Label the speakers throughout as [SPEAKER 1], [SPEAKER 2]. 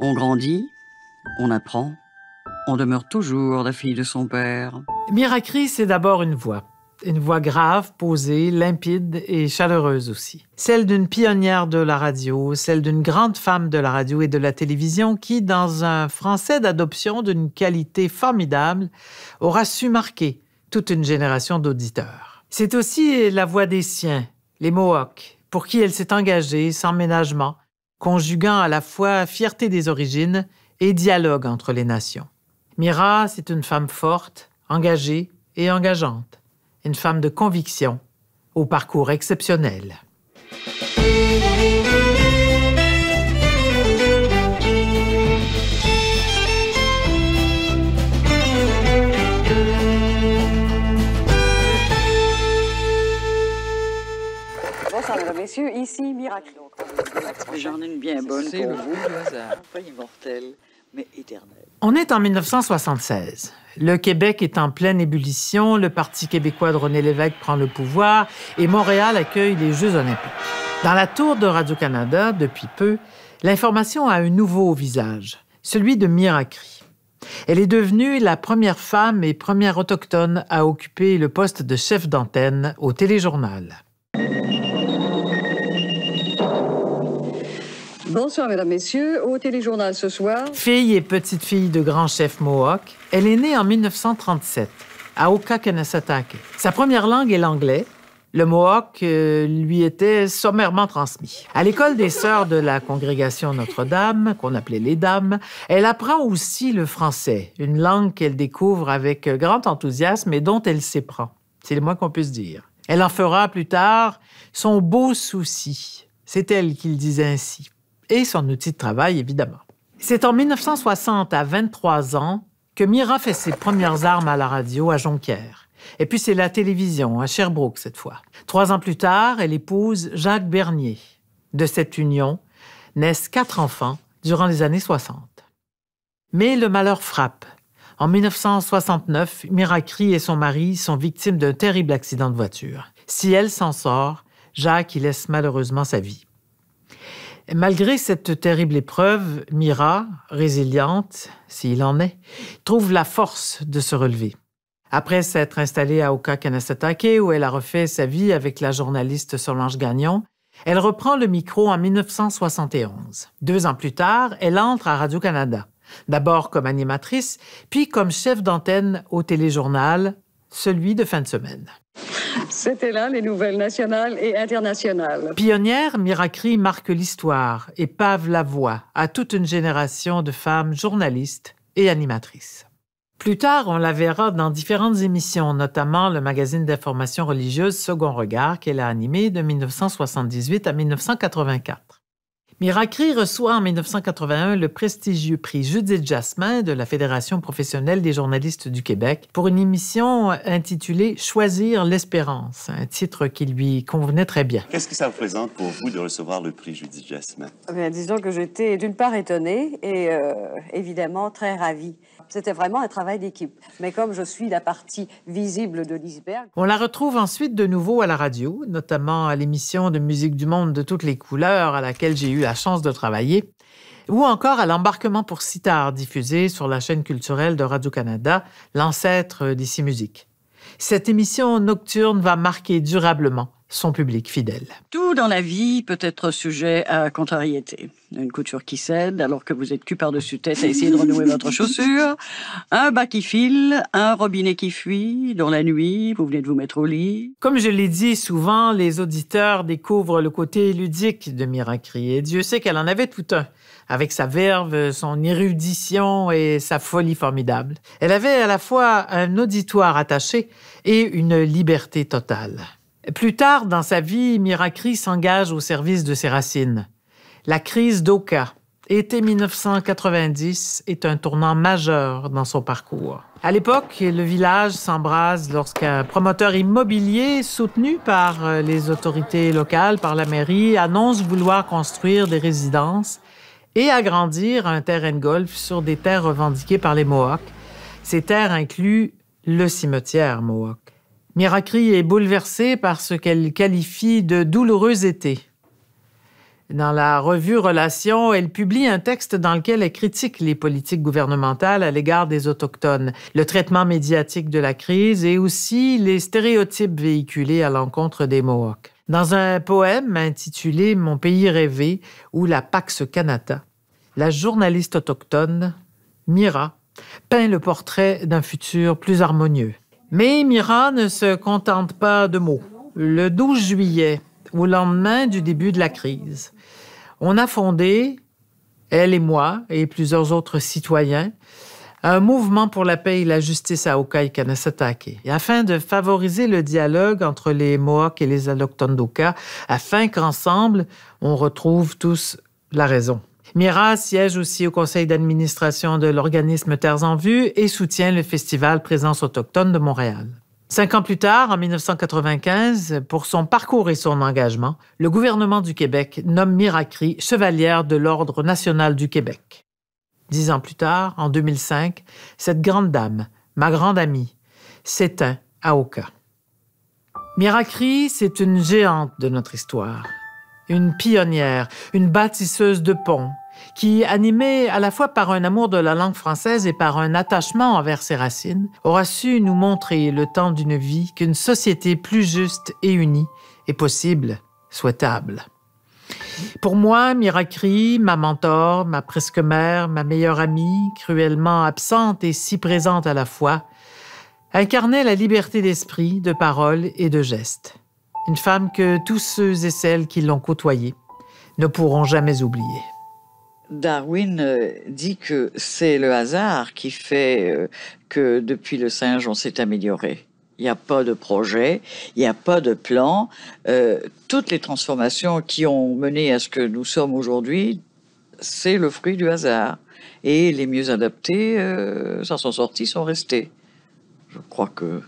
[SPEAKER 1] On grandit, on apprend, on demeure toujours la fille de son père.
[SPEAKER 2] Miracri, c'est d'abord une voix. Une voix grave, posée, limpide et chaleureuse aussi. Celle d'une pionnière de la radio, celle d'une grande femme de la radio et de la télévision qui, dans un français d'adoption d'une qualité formidable, aura su marquer toute une génération d'auditeurs. C'est aussi la voix des siens, les Mohawks, pour qui elle s'est engagée sans ménagement, conjuguant à la fois fierté des origines et dialogue entre les nations. Mira, c'est une femme forte, engagée et engageante, une femme de conviction, au parcours exceptionnel.
[SPEAKER 3] Mesdames, messieurs. Ici, Miracle.
[SPEAKER 1] J'en ai une bien bonne pour
[SPEAKER 4] le
[SPEAKER 1] vous. Pas immortelle, mais éternelle.
[SPEAKER 2] On est en 1976. Le Québec est en pleine ébullition, le Parti québécois de René Lévesque prend le pouvoir et Montréal accueille les Jeux olympiques. Dans la tour de Radio-Canada, depuis peu, l'information a un nouveau visage, celui de Miracri. Elle est devenue la première femme et première autochtone à occuper le poste de chef d'antenne au téléjournal.
[SPEAKER 3] Bonsoir, mesdames, messieurs. Au téléjournal ce soir,
[SPEAKER 2] Fille et petite-fille de grands chefs Mohawk, elle est née en 1937 à Okakanesatake. Sa première langue est l'anglais. Le Mohawk euh, lui était sommairement transmis. À l'école des sœurs de la congrégation Notre-Dame, qu'on appelait les Dames, elle apprend aussi le français, une langue qu'elle découvre avec grand enthousiasme et dont elle s'éprend. C'est le moins qu'on puisse dire. Elle en fera plus tard son beau souci. C'est elle qui le disait ainsi. Et son outil de travail, évidemment. C'est en 1960, à 23 ans, que Mira fait ses premières armes à la radio à Jonquière. Et puis c'est la télévision, à Sherbrooke cette fois. Trois ans plus tard, elle épouse Jacques Bernier. De cette union naissent quatre enfants durant les années 60. Mais le malheur frappe. En 1969, Miracri et son mari sont victimes d'un terrible accident de voiture. Si elle s'en sort, Jacques y laisse malheureusement sa vie. Malgré cette terrible épreuve, Mira, résiliente, s'il en est, trouve la force de se relever. Après s'être installée à Oka-Kanasatake, où elle a refait sa vie avec la journaliste Solange Gagnon, elle reprend le micro en 1971. Deux ans plus tard, elle entre à Radio-Canada, d'abord comme animatrice, puis comme chef d'antenne au téléjournal, celui de fin de semaine.
[SPEAKER 3] C'était là les nouvelles nationales et internationales.
[SPEAKER 2] Pionnière, Miracri marque l'histoire et pave la voie à toute une génération de femmes journalistes et animatrices. Plus tard, on la verra dans différentes émissions, notamment le magazine d'information religieuse Second Regard qu'elle a animé de 1978 à 1984. Miracri reçoit en 1981 le prestigieux prix Judith Jasmin de la Fédération professionnelle des journalistes du Québec pour une émission intitulée Choisir l'espérance, un titre qui lui convenait très bien.
[SPEAKER 5] Qu'est-ce que ça représente pour vous de recevoir le prix Judith Jasmin?
[SPEAKER 3] Eh Bien, disons que j'étais d'une part étonnée et euh, évidemment très ravie. C'était vraiment un travail d'équipe. Mais comme je suis la partie visible de l'iceberg,
[SPEAKER 2] On la retrouve ensuite de nouveau à la radio, notamment à l'émission de musique du monde de toutes les couleurs à laquelle j'ai eu la chance de travailler, ou encore à l'embarquement pour sitar diffusé sur la chaîne culturelle de Radio-Canada, l'ancêtre d'Ici Musique. Cette émission nocturne va marquer durablement son public fidèle.
[SPEAKER 1] Tout dans la vie peut être sujet à contrariété. Une couture qui cède alors que vous êtes cul par-dessus tête à essayer de renouer votre chaussure, un bas qui file, un robinet qui fuit, dans la nuit, vous venez de vous mettre au lit.
[SPEAKER 2] Comme je l'ai dit souvent, les auditeurs découvrent le côté ludique de Miracri, et Dieu sait qu'elle en avait tout un, avec sa verve, son érudition et sa folie formidable. Elle avait à la fois un auditoire attaché et une liberté totale. Plus tard dans sa vie, Miracri s'engage au service de ses racines. La crise d'Oka, été 1990, est un tournant majeur dans son parcours. À l'époque, le village s'embrase lorsqu'un promoteur immobilier soutenu par euh, les autorités locales, par la mairie, annonce vouloir construire des résidences et agrandir un terrain de golf sur des terres revendiquées par les Mohawks. Ces terres incluent le cimetière Mohawk. Miracri est bouleversée par ce qu'elle qualifie de douloureux été. Dans la revue Relations, elle publie un texte dans lequel elle critique les politiques gouvernementales à l'égard des Autochtones, le traitement médiatique de la crise et aussi les stéréotypes véhiculés à l'encontre des Mohawks. Dans un poème intitulé Mon pays rêvé ou la Pax Canada, la journaliste autochtone Mira peint le portrait d'un futur plus harmonieux. Mais Mira ne se contente pas de mots. Le 12 juillet, au lendemain du début de la crise, on a fondé, elle et moi et plusieurs autres citoyens, un mouvement pour la paix et la justice à Oka et Kanasatake, afin de favoriser le dialogue entre les Mohawks et les Allochtones d'Oka, afin qu'ensemble, on retrouve tous la raison. Mira siège aussi au conseil d'administration de l'organisme Terres en Vue et soutient le festival Présence autochtone de Montréal. Cinq ans plus tard, en 1995, pour son parcours et son engagement, le gouvernement du Québec nomme Miracri chevalière de l'Ordre national du Québec. Dix ans plus tard, en 2005, cette grande dame, ma grande amie, s'éteint à Oka. Miracri, c'est une géante de notre histoire, une pionnière, une bâtisseuse de ponts, qui, animé à la fois par un amour de la langue française et par un attachement envers ses racines, aura su nous montrer le temps d'une vie qu'une société plus juste et unie est possible, souhaitable. Pour moi, Miracri, ma mentor, ma presque mère, ma meilleure amie, cruellement absente et si présente à la fois, incarnait la liberté d'esprit, de parole et de geste. Une femme que tous ceux et celles qui l'ont côtoyée ne pourront jamais oublier.
[SPEAKER 1] Darwin euh, dit que c'est le hasard qui fait euh, que depuis le singe, on s'est amélioré. Il n'y a pas de projet, il n'y a pas de plan. Euh, toutes les transformations qui ont mené à ce que nous sommes aujourd'hui, c'est le fruit du hasard. Et les mieux adaptés s'en sont sortis, sont restés. Je crois que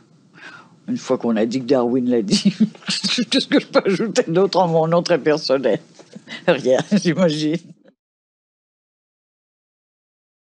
[SPEAKER 1] une fois qu'on a dit que Darwin l'a dit, qu'est-ce que je peux ajouter d'autre en mon nom très personnel? Rien, j'imagine.